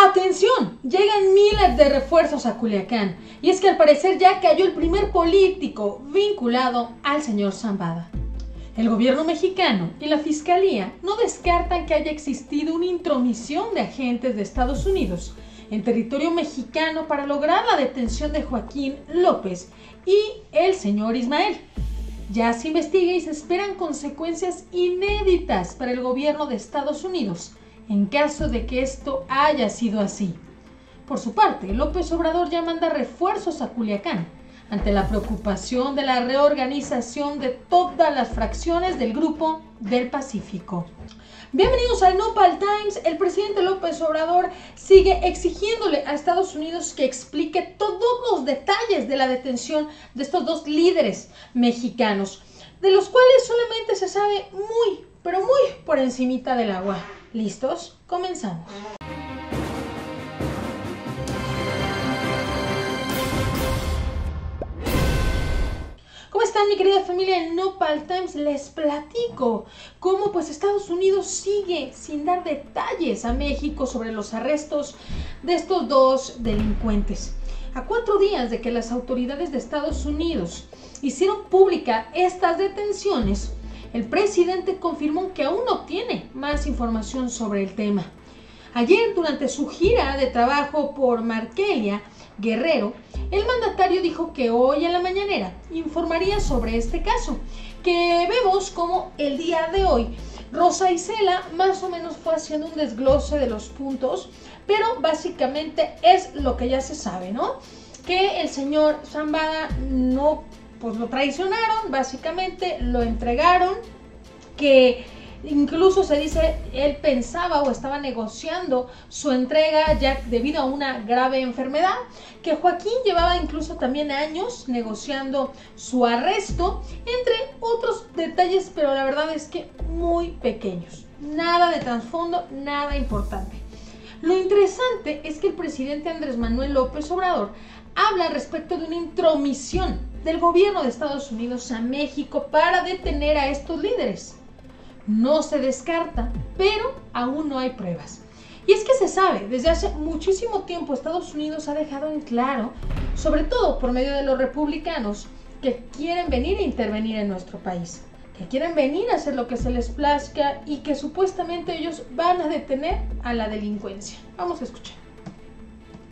Atención, llegan miles de refuerzos a Culiacán. Y es que al parecer ya cayó el primer político vinculado al señor Zambada. El gobierno mexicano y la fiscalía no descartan que haya existido una intromisión de agentes de Estados Unidos en territorio mexicano para lograr la detención de Joaquín López y el señor Ismael. Ya se investiga y se esperan consecuencias inéditas para el gobierno de Estados Unidos en caso de que esto haya sido así. Por su parte, López Obrador ya manda refuerzos a Culiacán ante la preocupación de la reorganización de todas las fracciones del Grupo del Pacífico. Bienvenidos al Nopal Times. El presidente López Obrador sigue exigiéndole a Estados Unidos que explique todos los detalles de la detención de estos dos líderes mexicanos, de los cuales solamente se sabe muy, pero muy por encimita del agua. ¿Listos? Comenzamos. ¿Cómo están mi querida familia en Nopal Times? Les platico cómo pues Estados Unidos sigue sin dar detalles a México sobre los arrestos de estos dos delincuentes. A cuatro días de que las autoridades de Estados Unidos hicieron pública estas detenciones, el presidente confirmó que aún no tiene más información sobre el tema. Ayer, durante su gira de trabajo por Markelia, Guerrero, el mandatario dijo que hoy en la mañanera informaría sobre este caso, que vemos como el día de hoy Rosa Isela más o menos fue haciendo un desglose de los puntos, pero básicamente es lo que ya se sabe, ¿no? Que el señor Zambada no pues lo traicionaron, básicamente lo entregaron, que incluso se dice él pensaba o estaba negociando su entrega ya debido a una grave enfermedad, que Joaquín llevaba incluso también años negociando su arresto, entre otros detalles, pero la verdad es que muy pequeños, nada de trasfondo, nada importante. Lo interesante es que el presidente Andrés Manuel López Obrador habla respecto de una intromisión del gobierno de Estados Unidos a México para detener a estos líderes. No se descarta, pero aún no hay pruebas. Y es que se sabe, desde hace muchísimo tiempo Estados Unidos ha dejado en claro, sobre todo por medio de los republicanos, que quieren venir a intervenir en nuestro país, que quieren venir a hacer lo que se les plazca y que supuestamente ellos van a detener a la delincuencia. Vamos a escuchar.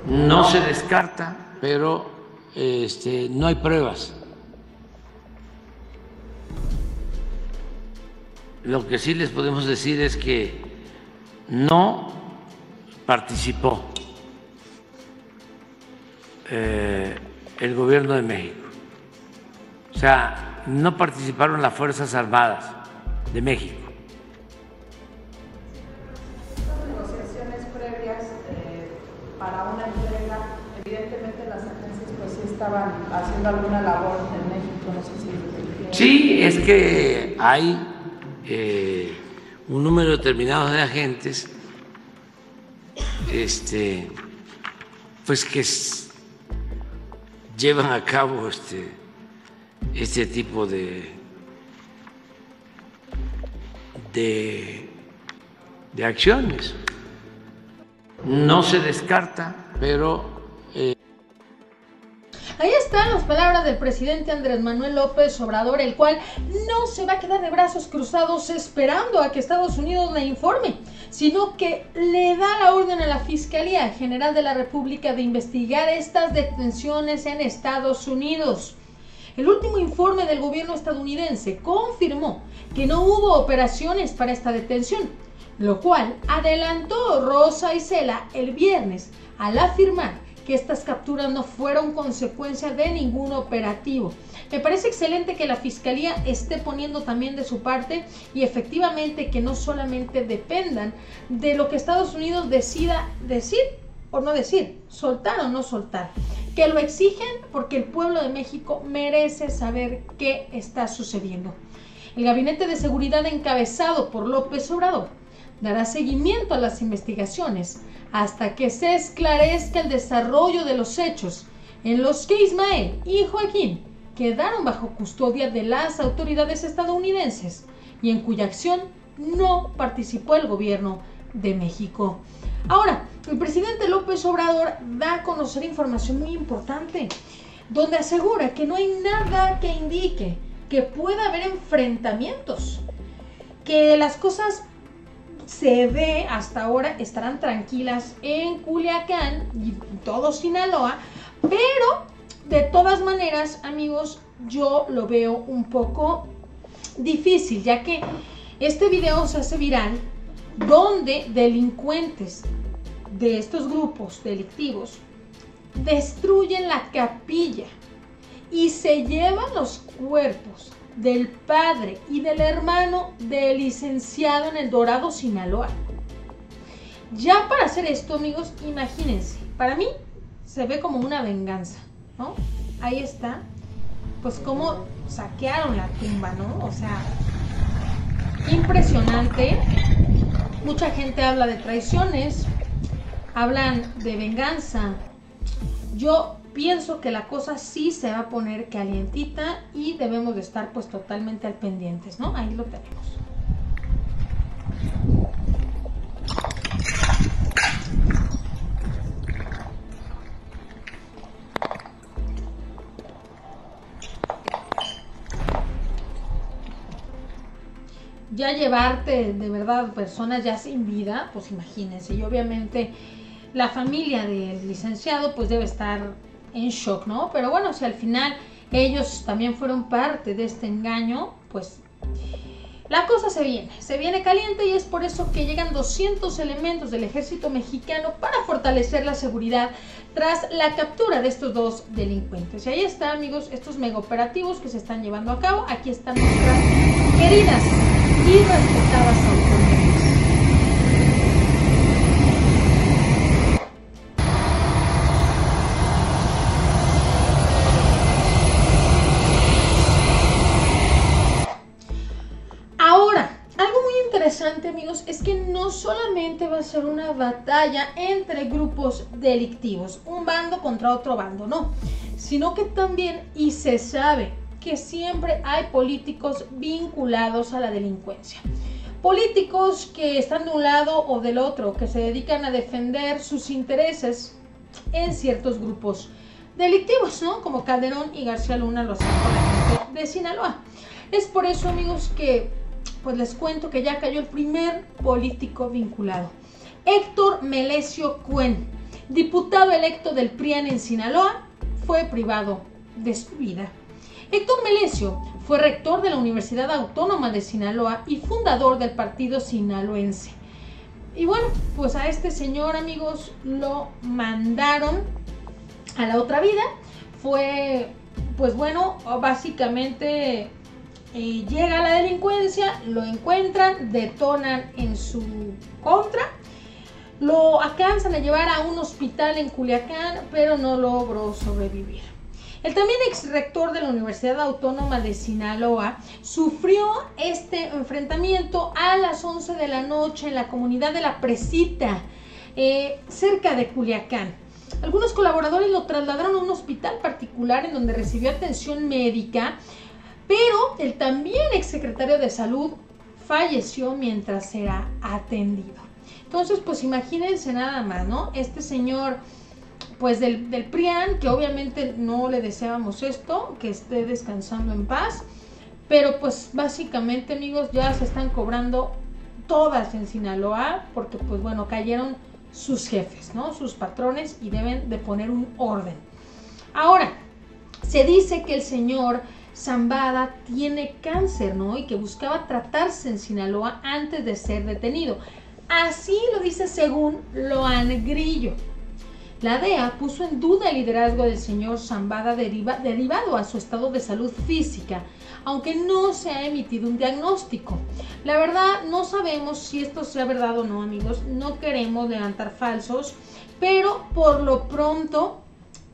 No se descarta, pero este, no hay pruebas. Lo que sí les podemos decir es que no participó eh, el gobierno de México. O sea, no participaron las Fuerzas Armadas de México. Estaban haciendo alguna labor en México, no sé si... Sí, es que hay eh, un número determinado de agentes este, pues que llevan a cabo este, este tipo de, de acciones. No se descarta, pero del presidente Andrés Manuel López Obrador, el cual no se va a quedar de brazos cruzados esperando a que Estados Unidos le informe, sino que le da la orden a la Fiscalía General de la República de investigar estas detenciones en Estados Unidos. El último informe del gobierno estadounidense confirmó que no hubo operaciones para esta detención, lo cual adelantó Rosa Isela el viernes al afirmar que estas capturas no fueron consecuencia de ningún operativo. Me parece excelente que la Fiscalía esté poniendo también de su parte y efectivamente que no solamente dependan de lo que Estados Unidos decida decir o no decir, soltar o no soltar. Que lo exigen porque el pueblo de México merece saber qué está sucediendo. El Gabinete de Seguridad encabezado por López Obrador dará seguimiento a las investigaciones hasta que se esclarezca el desarrollo de los hechos en los que Ismael y Joaquín quedaron bajo custodia de las autoridades estadounidenses y en cuya acción no participó el gobierno de México. Ahora, el presidente López Obrador da a conocer información muy importante, donde asegura que no hay nada que indique que pueda haber enfrentamientos, que las cosas se ve hasta ahora estarán tranquilas en Culiacán y todo Sinaloa, pero de todas maneras, amigos, yo lo veo un poco difícil, ya que este video se hace viral donde delincuentes de estos grupos delictivos destruyen la capilla y se llevan los cuerpos del padre y del hermano del licenciado en el Dorado, Sinaloa. Ya para hacer esto, amigos, imagínense, para mí se ve como una venganza, ¿no? Ahí está, pues cómo saquearon la tumba, ¿no? O sea, impresionante. Mucha gente habla de traiciones, hablan de venganza. Yo pienso que la cosa sí se va a poner calientita y debemos de estar pues totalmente al pendientes, ¿no? Ahí lo tenemos. ya llevarte de verdad personas ya sin vida, pues imagínense, y obviamente la familia del licenciado pues debe estar en shock, ¿no? Pero bueno, si al final ellos también fueron parte de este engaño, pues la cosa se viene, se viene caliente y es por eso que llegan 200 elementos del ejército mexicano para fortalecer la seguridad tras la captura de estos dos delincuentes. Y ahí está, amigos, estos mega operativos que se están llevando a cabo. Aquí están nuestras queridas y respetadas autoridades. Va a ser una batalla entre grupos delictivos, un bando contra otro bando, no, sino que también, y se sabe, que siempre hay políticos vinculados a la delincuencia. Políticos que están de un lado o del otro, que se dedican a defender sus intereses en ciertos grupos delictivos, ¿no? Como Calderón y García Luna lo hacen con la gente de Sinaloa. Es por eso, amigos, que pues les cuento que ya cayó el primer político vinculado. Héctor Melesio Cuen, diputado electo del PRIAN en Sinaloa, fue privado de su vida. Héctor Melesio fue rector de la Universidad Autónoma de Sinaloa y fundador del partido sinaloense. Y bueno, pues a este señor, amigos, lo mandaron a la otra vida. Fue, pues bueno, básicamente llega la delincuencia, lo encuentran, detonan en su contra. Lo alcanzan a llevar a un hospital en Culiacán, pero no logró sobrevivir. El también ex rector de la Universidad Autónoma de Sinaloa sufrió este enfrentamiento a las 11 de la noche en la comunidad de La Presita, eh, cerca de Culiacán. Algunos colaboradores lo trasladaron a un hospital particular en donde recibió atención médica, pero el también ex secretario de salud falleció mientras era atendido. Entonces, pues imagínense nada más, ¿no? Este señor pues del, del, que obviamente no le deseábamos esto, que esté descansando en paz, pero pues básicamente amigos ya se están cobrando todas en Sinaloa, porque pues bueno, cayeron sus jefes, ¿no? Sus patrones y deben de poner un orden. Ahora, se dice que el señor Zambada tiene cáncer, ¿no? Y que buscaba tratarse en Sinaloa antes de ser detenido. Así lo dice según Loan Grillo. La DEA puso en duda el liderazgo del señor Zambada derivado a su estado de salud física, aunque no se ha emitido un diagnóstico. La verdad, no sabemos si esto sea verdad o no, amigos. No queremos levantar falsos, pero por lo pronto,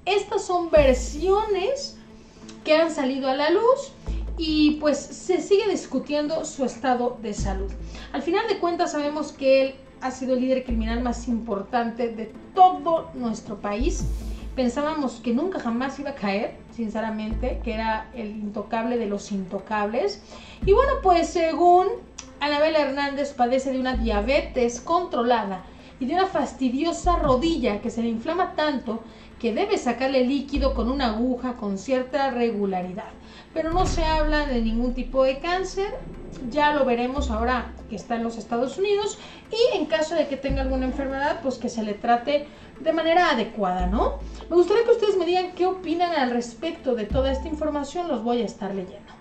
estas son versiones que han salido a la luz y pues se sigue discutiendo su estado de salud. Al final de cuentas sabemos que él ha sido el líder criminal más importante de todo nuestro país. Pensábamos que nunca jamás iba a caer, sinceramente, que era el intocable de los intocables. Y bueno, pues según Anabel Hernández padece de una diabetes controlada y de una fastidiosa rodilla que se le inflama tanto que debe sacarle líquido con una aguja con cierta regularidad. Pero no se habla de ningún tipo de cáncer, ya lo veremos ahora que está en los Estados Unidos y en caso de que tenga alguna enfermedad, pues que se le trate de manera adecuada, ¿no? Me gustaría que ustedes me digan qué opinan al respecto de toda esta información, los voy a estar leyendo.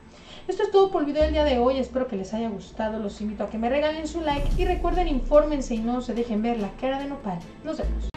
Esto es todo por el video del día de hoy, espero que les haya gustado, los invito a que me regalen su like y recuerden infórmense y no se dejen ver la cara de nopal. Nos vemos.